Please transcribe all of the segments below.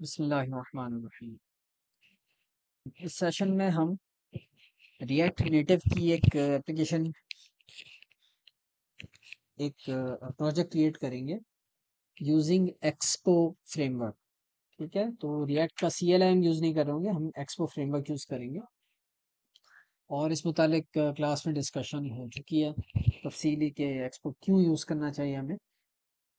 इस सेशन में हम रिएक्ट नेटिव की एक एप्लीकेशन एक प्रोजेक्ट क्रिएट करेंगे यूजिंग एक्सपो फ्रेमवर्क ठीक है? तो रिएक्ट का सी एल एम यूज़ नहीं कर रहे हम एक्सपो फ्रेमवर्क यूज़ करेंगे। और इस मुतालिक क्लास में डिस्कशन हो चुकी है। तफसीली के एक्सपो क्यों यूज़ करना चाहिए हमें?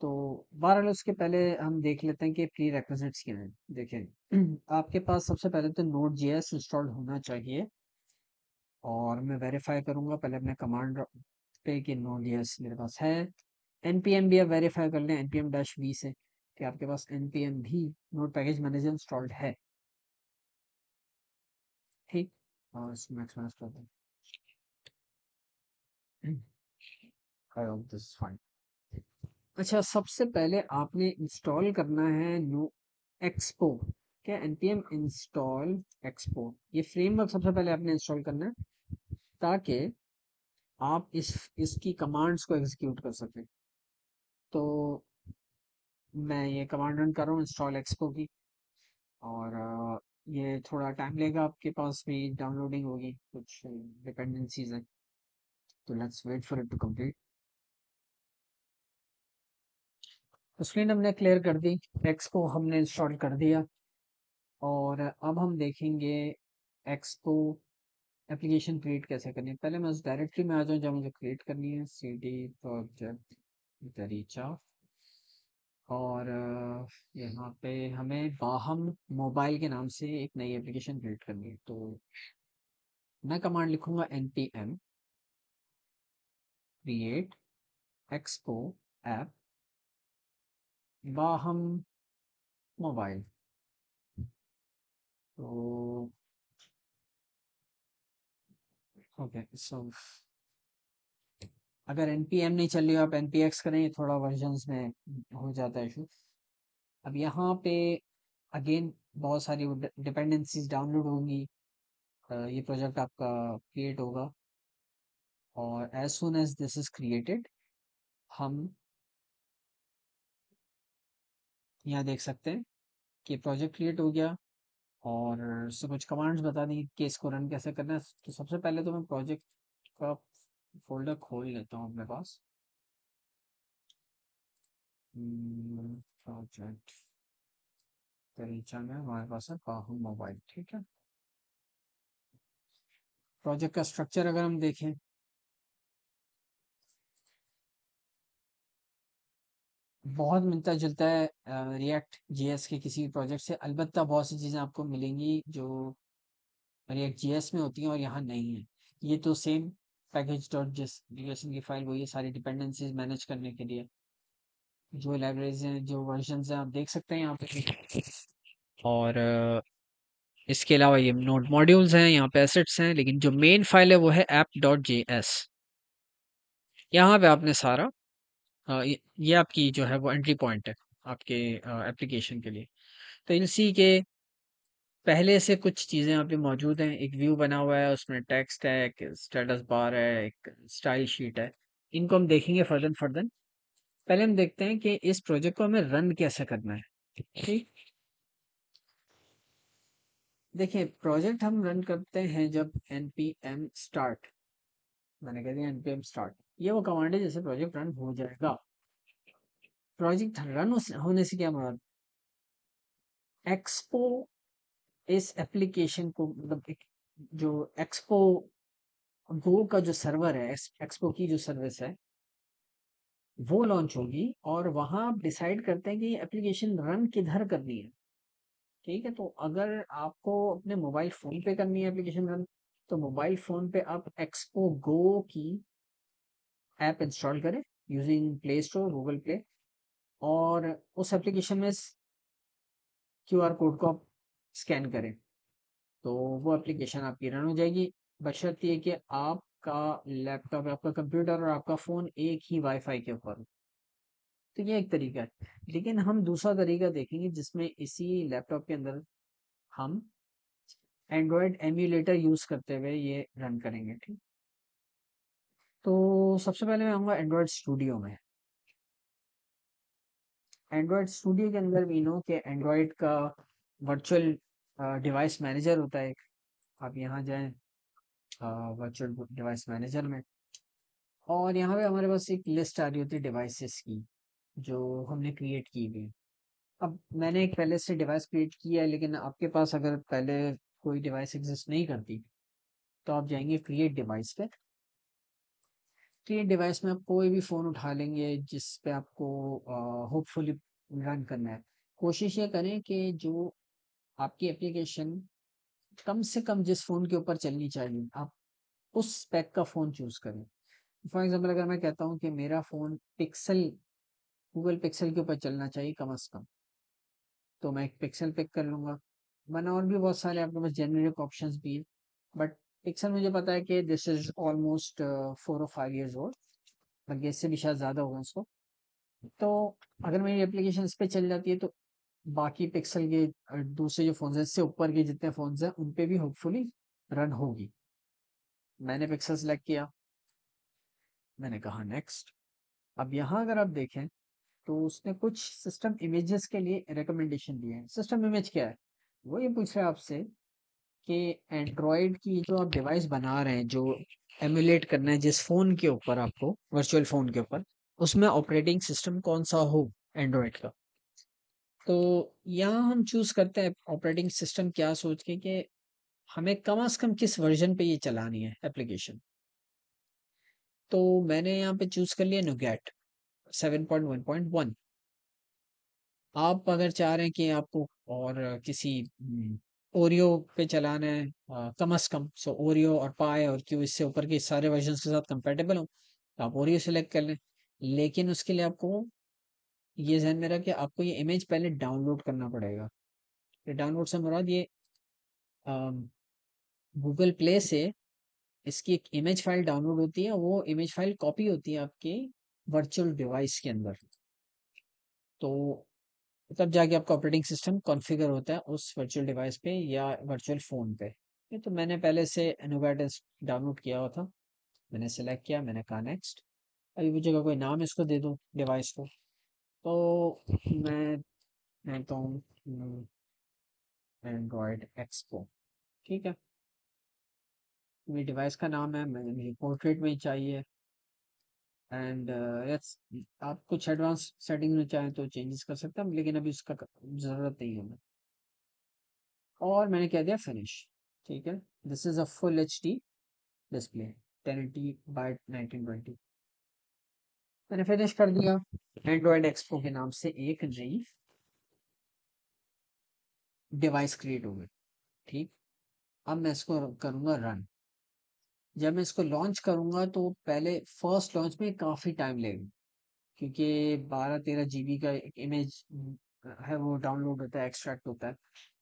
तो बहरहाल उसके पहले हम देख लेते हैं कि प्री रेक्विजिट्स क्या हैं। देखें, आपके पास सबसे पहले तो नोट जी एस इंस्टॉल होना चाहिए और मैं वेरीफाई करूँगा, पहले अपने कमांड पे कि नोट जी एस मेरे पास है। एन पी एम भी आप वेरीफाई कर लें N P M dash V से, कि आपके पास एन पी एम भी नोट पैकेज मैनेजर इंस्टॉल्ड है। ठीक? और इसमें एक्सपेंस कर दें। I. अच्छा सबसे पहले आपने इंस्टॉल करना है न्यू एक्सपो क्या N P M install Expo ये फ्रेमवर्क सबसे पहले आपने इंस्टॉल करना है, ताकि आप इस, इसकी कमांड्स को एग्जीक्यूट कर सकें। तो मैं ये कमांड रन कर रहा हूँ इंस्टॉल एक्सपो की, और ये थोड़ा टाइम लेगा आपके पास भी डाउनलोडिंग होगी, कुछ डिपेंडेंसीज हैं। तो let's wait for it to complete screen हमने क्लियर कर दी एक्सपो हमने इंस्टॉल कर दिया। और अब हम देखेंगे एक्सपो एप्लीकेशन क्रिएट कैसे करनी है। पहले मैं उस डायरेक्टरी में आ जाऊँ जहाँ मुझे क्रिएट करनी है सी डी प्रोजेक्ट दरीचा और यहाँ पे हमें बाहम मोबाइल के नाम से एक नई एप्लीकेशन क्रिएट करनी है। तो मैं कमांड लिखूँगा N P M create Expo app बाहम mobile तो ओके, सो अगर एन पी एम नहीं चल रही हो, आप एन पी एक्स करें थोड़ा वर्जन में हो जाता है इशू अब यहाँ पे अगेन बहुत सारी डिपेंडेंसीज डाउनलोड होंगी। ये प्रोजेक्ट आपका क्रिएट होगा। और as soon as this is created हम यहाँ देख सकते हैं कि प्रोजेक्ट क्रिएट हो गया और उससे कुछ कमांड्स बता दी कि इसको रन कैसे करना है। तो सबसे पहले तो मैं प्रोजेक्ट का फोल्डर खोल लेता हूँ अपने पास। प्रोजेक्ट तरीचा में हमारे पास है पाहू मोबाइल ठीक है। प्रोजेक्ट का स्ट्रक्चर अगर हम देखें बहुत मिलता जुलता है रिएक्ट जीएस के किसी भी प्रोजेक्ट से। अलबत्ता बहुत सी चीज़ें आपको मिलेंगी जो रिएक्ट जीएस में होती हैं और यहाँ नहीं है। ये तो सेम पैकेज डॉट जिस की फ़ाइल वही है सारी डिपेंडेंसीज मैनेज करने के लिए। जो लाइब्रेरीज हैं, जो वर्जन हैं, आप देख सकते हैं यहाँ पे। और इसके अलावा ये नोट मॉड्यूल्स हैं, यहाँ पे एसेट्स हैं, लेकिन जो मेन फ़ाइल है वो है ऐप डॉट जे एस यहाँ पे आपने सारा ये, आपकी जो है वो एंट्री पॉइंट है आपके एप्लीकेशन के लिए। तो इन सी के पहले से कुछ चीज़ें यहाँ पे मौजूद हैं। एक व्यू बना हुआ है उसमें टेक्स्ट है एक स्टेटस बार है एक स्टाइल शीट है। इनको हम देखेंगे फर्दन फर्दन पहले हम देखते हैं कि इस प्रोजेक्ट को हमें रन कैसे करना है ठीक? देखिए प्रोजेक्ट हम रन करते हैं जब एन पी एम स्टार्ट मैंने कह दिया एन पी एम स्टार्ट ये वो कमांड है जैसे प्रोजेक्ट रन हो जाएगा। प्रोजेक्ट रन होने से क्या मतलब? एक्सपो इस एप्लीकेशन को मतलब जो एक्सपो गो का जो सर्वर है एक्सपो की जो सर्विस है, वो लॉन्च होगी और वहाँ आप डिसाइड करते हैं कि एप्लीकेशन रन किधर करनी है। ठीक है तो अगर आपको अपने मोबाइल फ़ोन पे करनी है एप्लीकेशन रन तो मोबाइल फ़ोन पे आप एक्सपो गो की ऐप इंस्टॉल करें using Play Store Google Play और उस एप्लीकेशन में क्यू आर कोड को आप स्कैन करें। तो वो एप्लीकेशन आपकी रन हो जाएगी। बशर्त ये कि आपका लैपटॉप आपका कंप्यूटर और आपका फ़ोन एक ही वाईफाई के ऊपर तो ये एक तरीका है। लेकिन हम दूसरा तरीका देखेंगे जिसमें इसी लैपटॉप के अंदर हम एंड्रॉयड एम्यूलेटर यूज़ करते हुए ये रन करेंगे, ठीक? तो सबसे पहले मैं आऊँगा एंड्रॉयड स्टूडियो में। एंड्रॉयड स्टूडियो के अंदर भी नो कि एंड्रॉयड का वर्चुअल डिवाइस मैनेजर होता है एक। आप यहाँ जाएँ वर्चुअल डिवाइस मैनेजर में। और यहाँ पे हमारे पास एक लिस्ट आ रही होती है डिवाइसेस की, जो हमने क्रिएट की हुई अब मैंने एक पहले से डिवाइस क्रिएट किया है, लेकिन आपके पास अगर पहले कोई डिवाइस एग्जिस्ट नहीं करती तो आप जाएँगे क्रिएट डिवाइस पे। क्रिएट डिवाइस में आप कोई भी फ़ोन उठा लेंगे, जिस पे आपको होपफुली रन करना है। कोशिश ये करें कि जो आपकी एप्लीकेशन कम से कम जिस फ़ोन के ऊपर चलनी चाहिए, आप उस स्पेक का फ़ोन चूज़ करें। फॉर एग्जांपल अगर मैं कहता हूँ कि मेरा फ़ोन पिक्सल गूगल पिक्सल के ऊपर चलना चाहिए कम अज़ कम तो मैं एक पिक्सल पिक कर लूँगा। वरना और भी बहुत सारे आपके पास जेनरिक ऑप्शंस भी है बट पिक्सल मुझे पता है कि दिस इज़ ऑलमोस्ट फोर और फाइव ईयर्स ओल्ड बल्कि इससे भी शायद ज़्यादा होगा इसको तो अगर मेरी एप्लीकेशन इस पर चल जाती है तो बाकी पिक्सल के दूसरे जो फ़ोन है, इससे ऊपर के जितने फ़ोन हैं उन पे भी होपफुली रन होगी। मैंने पिक्सल सेलेक्ट किया। मैंने कहा नेक्स्ट अब यहाँ अगर आप देखें तो उसने कुछ सिस्टम इमेजेस के लिए रिकमेंडेशन दिए हैं। सिस्टम इमेज क्या है? वो ये पूछ रहा है आपसे कि एंड्रॉयड की जो आप डिवाइस बना रहे हैं, जो एमुलेट करना है, जिस फ़ोन के ऊपर आपको वर्चुअल फ़ोन के ऊपर, उसमें ऑपरेटिंग सिस्टम कौन सा हो एंड्रॉयड का? तो यहाँ हम चूज़ करते हैं ऑपरेटिंग सिस्टम क्या सोच के कि हमें कम अज़ कम किस वर्जन पे ये चलानी है एप्लीकेशन तो मैंने यहाँ पे चूज़ कर लिया नुगेट 7.1.1 आप अगर चाह रहे हैं कि आपको और किसी ओरियो पे चलाना है कम अज कम, सो ओरियो और पाए और क्यू इससे ऊपर के सारे वर्जन के साथ कंपेटेबल हो तो आप ओरियो सेलेक्ट कर लें। लेकिन उसके लिए आपको ये जहन में रख कि आपको ये इमेज पहले डाउनलोड करना पड़ेगा। डाउनलोड से मुराद ये गूगल प्ले से इसकी एक इमेज फ़ाइल डाउनलोड होती है, वो इमेज फ़ाइल कॉपी होती है आपके वर्चुअल डिवाइस के अंदर। तो तब जाके आपका ऑपरेटिंग सिस्टम कॉन्फ़िगर होता है उस वर्चुअल डिवाइस पे या वर्चुअल फ़ोन पे। ये तो मैंने पहले से एनोवेटिस डाउनलोड किया हुआ था। मैंने सेलेक्ट किया, मैंने कहा नेक्स्ट अभी मुझे कोई नाम इसको दे दूँ डिवाइस को तो मैं देता हूँ एंड्रॉयड एक्सपो ठीक है। मेरी डिवाइस का नाम है मैं मुझे पोर्ट्रेट में चाहिए। एंड यस आप कुछ एडवांस सेटिंग में चाहें तो चेंजेस कर सकते हैं, लेकिन अभी उसका ज़रूरत नहीं है हमें। और मैंने कह दिया? फिनिश ठीक है? This is a full H D display ten eighty by nineteen twenty मैंने फिनिश कर दिया। एंड्रॉयड एक्सपो के नाम से एक नई डिवाइस क्रिएट हो गई। ठीक? अब मैं इसको करूँगा रन जब मैं इसको लॉन्च करूँगा तो पहले फ़र्स्ट लॉन्च में काफ़ी टाइम लेगा, क्योंकि बारह तेरह जीबी का एक इमेज है, वो डाउनलोड होता है एक्सट्रैक्ट होता है।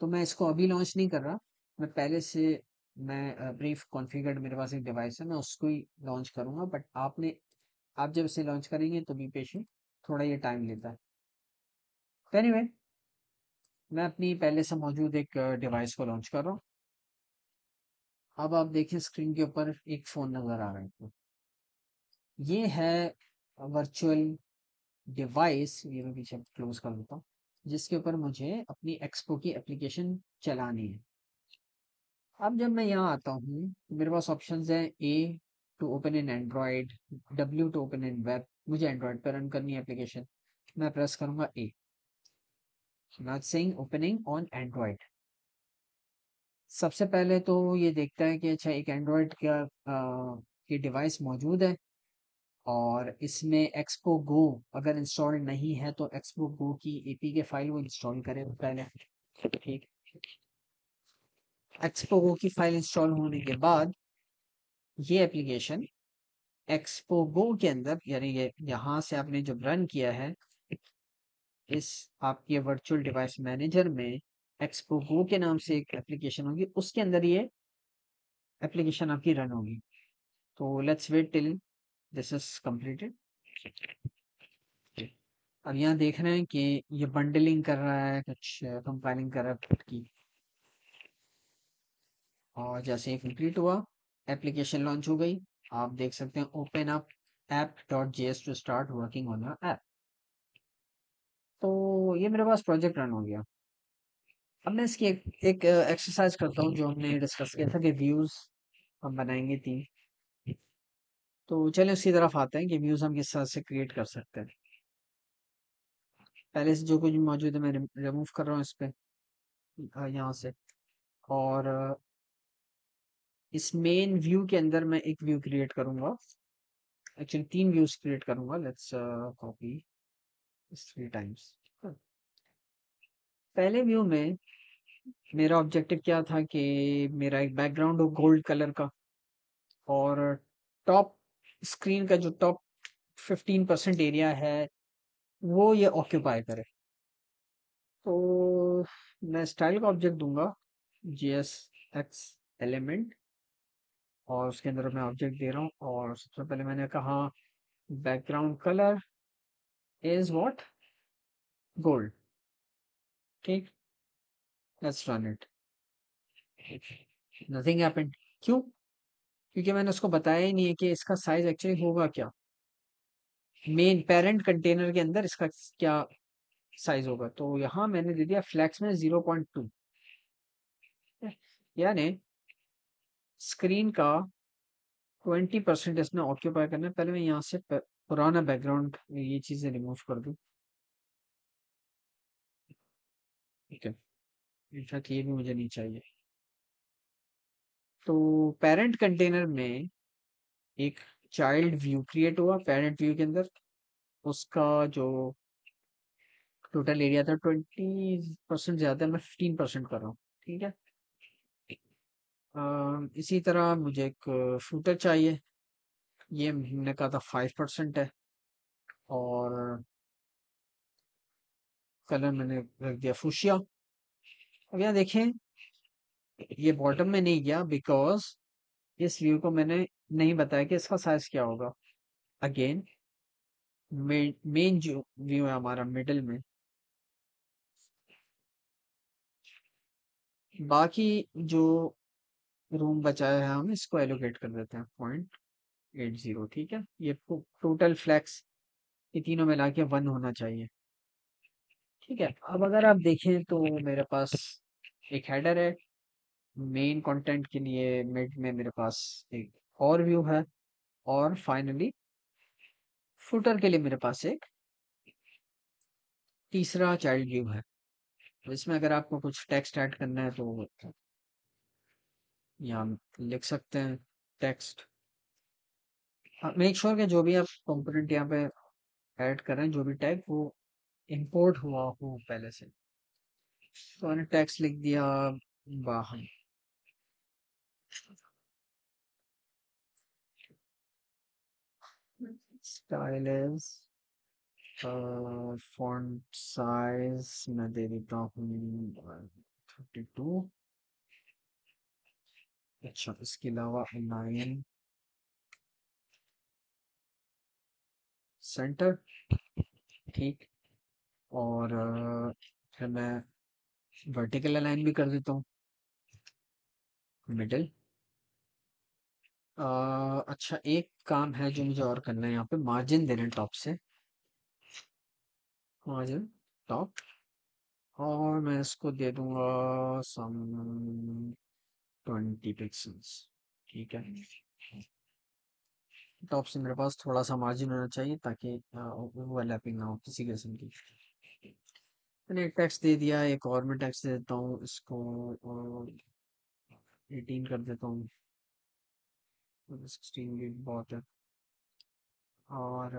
तो मैं इसको अभी लॉन्च नहीं कर रहा। मैं पहले से, मैं ब्रीफ कॉन्फ़िगर्ड मेरे पास एक डिवाइस है, मैं उसको ही लॉन्च करूँगा बट आपने, आप जब इसे लॉन्च करेंगे तो बी पेशेंट थोड़ा ये टाइम लेता है। तो एनीवे मैं अपनी पहले से मौजूद एक डिवाइस को लॉन्च कर रहा हूँ। अब आप देखें स्क्रीन के ऊपर एक फ़ोन नज़र आ रहा है ये है वर्चुअल डिवाइस ये मैं पीछे क्लोज कर देता हूँ, जिसके ऊपर मुझे अपनी एक्सपो की एप्लीकेशन चलानी है। अब जब मैं यहाँ आता हूँ तो मेरे पास ऑप्शंस हैं A to open in Android W to open in web मुझे एंड्रॉयड पर रन करनी है एप्लीकेशन मैं प्रेस करूँगा A not saying opening on Android सबसे पहले तो ये देखता है कि अच्छा एक एंड्रॉयड का ये डिवाइस मौजूद है और इसमें एक्सपो गो अगर इंस्टॉल नहीं है तो एक्सपो गो की एपी के फ़ाइल वो इंस्टॉल करें पहले, ठीक? एक्सपो गो की फ़ाइल इंस्टॉल होने के बाद ये एप्लीकेशन एक्सपो गो के अंदर, यानी ये यहाँ से आपने जब रन किया है, इस आपके वर्चुअल डिवाइस मैनेजर में एक्सपो गो के नाम से एक एप्लीकेशन होगी, उसके अंदर ये एप्लीकेशन आपकी रन होगी। तो let's wait till this is completed अब यहाँ देख रहे हैं कि ये बंडलिंग कर रहा है, कुछ कंपाइलिंग कर रहा है की। और जैसे ही कंप्लीट हुआ एप्लीकेशन लॉन्च हो गई। आप देख सकते हैं open up app dot J S to start working on your app तो ये मेरे पास प्रोजेक्ट रन हो गया। अब मैं इसकी एक, एक एक्सरसाइज करता हूँ जो हमने डिस्कस किया था कि व्यूज़ हम बनाएँगे तीन। तो चलिए उसकी तरफ़ आते हैं कि व्यूज़ हम किस तरह से क्रिएट कर सकते हैं। पहले से जो कुछ मौजूद है मैं रिमूव कर रहा हूँ इस पे यहाँ से। और इस मेन व्यू के अंदर मैं एक व्यू क्रिएट करूँगा। एक्चुअली तीन व्यूज़ क्रिएट करूँगा। लेट्स कॉपी थ्री टाइम्स पहले व्यू में मेरा ऑब्जेक्टिव क्या था कि मेरा एक बैकग्राउंड हो गोल्ड कलर का और टॉप स्क्रीन का जो टॉप 15 परसेंट एरिया है, वो ये ऑक्यूपाई करे। तो मैं स्टाइल का ऑब्जेक्ट दूँगा जी एस एक्स एलिमेंट और उसके अंदर मैं ऑब्जेक्ट दे रहा हूँ और सबसे पहले मैंने कहा background colour is what gold ठीक let's run it nothing happened क्यों? क्योंकि मैंने उसको बताया ही नहीं है कि इसका साइज़ एक्चुअली होगा क्या। मेन पेरेंट कंटेनर के अंदर इसका क्या साइज़ होगा। तो यहाँ मैंने दे दिया फ्लैक्स में ज़ीरो पॉइंट टू यानी स्क्रीन का ट्वेंटी परसेंट इसने ऑक्यूपाई करना है। पहले मैं यहाँ से पुराना बैकग्राउंड ये चीज़ें रिमूव कर दूँ। ठीक है। इनफैक्ट ये भी मुझे नहीं चाहिए। तो पेरेंट कंटेनर में एक चाइल्ड व्यू क्रिएट हुआ पेरेंट व्यू के अंदर। उसका जो टोटल एरिया था ट्वेंटी परसेंट ज़्यादा मैं फिफ्टीन परसेंट कर रहा हूँ ठीक है? आ, इसी तरह मुझे एक शूटर चाहिए। ये हमने कहा था फाइव परसेंट है। और कलर मैंने रख दिया फुशिया अब यहाँ देखें, ये बॉटम में नहीं गया बिकॉज़ इस व्यू को मैंने नहीं बताया कि इसका साइज़ क्या होगा। अगेन मेन जो व्यू है हमारा मिडल में। बाकी जो रूम बचाया है हम इसको एलोकेट कर देते हैं पॉइंट एट ज़ीरो ठीक है? ये टोटल फ्लैक्स ये तीनों मिला के वन होना चाहिए। ठीक है, अब अगर आप देखें तो मेरे पास एक हेडर है। मेन कंटेंट के लिए मिड में मेरे पास एक और व्यू है और फाइनली फुटर के लिए मेरे पास एक तीसरा चाइल्ड व्यू है। तो इसमें अगर आपको कुछ टेक्स्ट ऐड करना है तो यहाँ लिख सकते हैं टेक्स्ट मेक श्योर के जो भी आप कंपोनेंट यहाँ पे ऐड करें जो भी टैग वो इंपोर्ट हुआ हो पहले से। तो मैंने टेक्स्ट लिख दिया वाहन स्टाइल इज़ फॉन्ट साइज़ मैं दे देता हूँ थर्टी टू अच्छा इसके अलावा नाइन सेंटर ठीक। और, फिर मैं वर्टिकल अलाइन भी कर देता हूँ। मिडिल अच्छा एक काम है जो मुझे और करना है यहाँ पे मार्जिन देना टॉप से। मार्जिन टॉप और मैं इसको दे दूँगा सम ट्वेंटी पिक्सल्स ठीक है? टॉप से मेरे पास थोड़ा सा मार्जिन होना चाहिए ताकि ओवरलैपिंग ना हो किसी किस्म की। मैंने एक टेक्स्ट दे दिया, एक और मैं टेक्स्ट दे देता हूँ इसको एटीन कर देता हूँ। सिक्सटीन भी बहुत है। और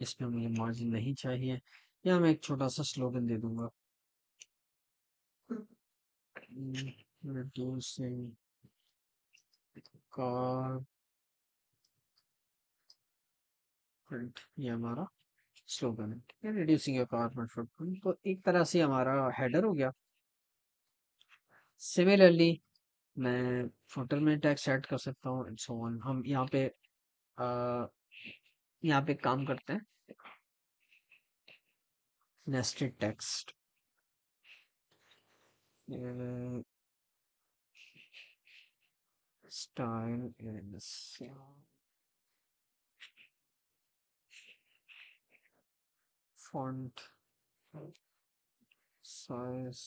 इसमें मुझे मार्जिन नहीं चाहिए। या मैं एक छोटा सा स्लोगन दे दूँगा। reducing car फुटप्रिंट ये हमारा स्लोगन है? रिड्यूसिंग योर कार्बन फुटप्रिंट तो एक तरह से हमारा हेडर हो गया। सिमिलरली मैं फुटर में टैक्स ऐड कर सकता हूँ सो ऑन हम यहाँ पे आ, यहाँ पे काम करते हैं। Nested text style is font size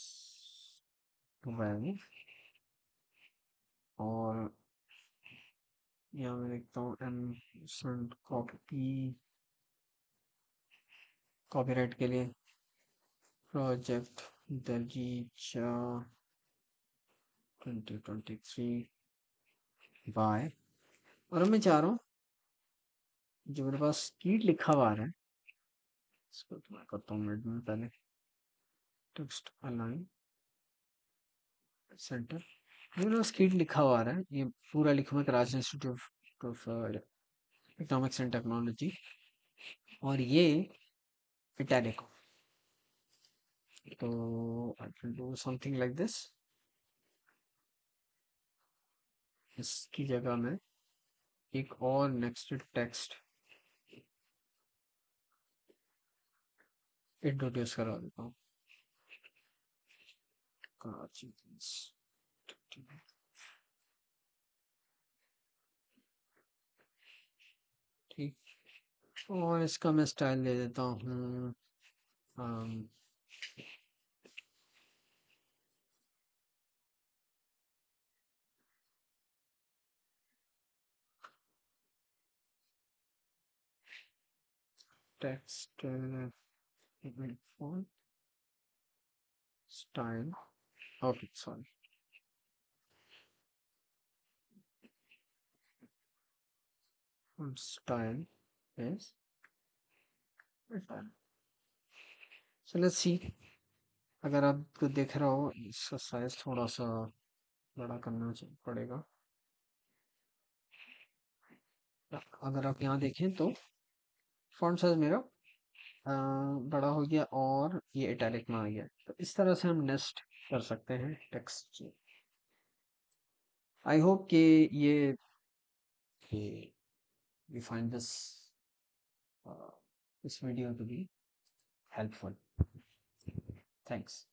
12 और यहाँ मैं लिखता हूँ एम कॉपी कॉपीराइट के लिए प्रोजेक्ट दर्जीचा 2023 बाय और मैं चाह रहा हूँ जो मेरे पास स्पीड लिखा हुआ आ रहा है इसको तो मैं करता हूँ मिड में पहले। Text align centre. मेरे पास स्पीड लिखा हुआ रहा है, ये पूरा लिखूँगा Karachi institute of economics and technology और ये इटैलिक तो I can do something like this इसकी जगह में एक और नेक्स्ट टेक्स्ट इंट्रोड्यूस करा देता हूँ ठीक। और इसका मैं स्टाइल दे देता हूँ। Text uh, font style. Okay sorry font style is return. so let's see. अगर आपको देख रहा हो इसका साइज़ थोड़ा सा बड़ा करना पड़ेगा। अगर आप यहाँ देखें तो फॉन्ट साइज़ मेरा बड़ा हो गया और ये इटैलिक में आ गया। तो इस तरह से हम नेस्ट कर सकते हैं टेक्स्ट आई होप कि ये we find this this video to be helpful. Thanks.